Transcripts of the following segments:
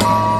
Bye.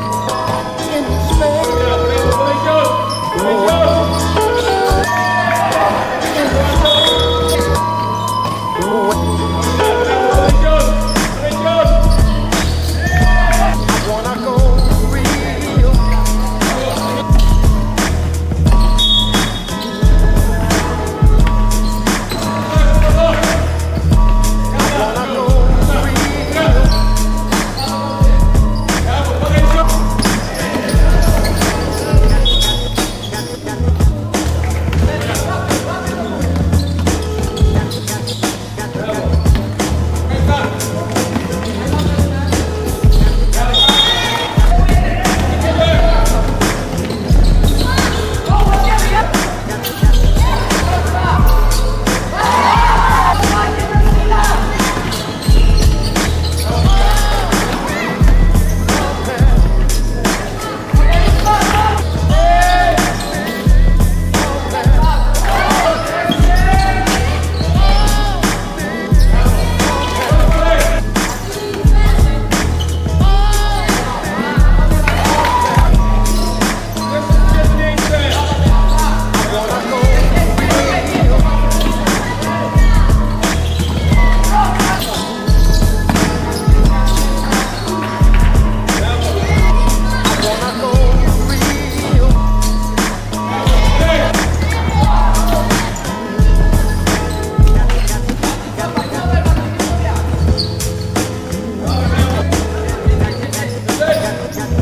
Jack.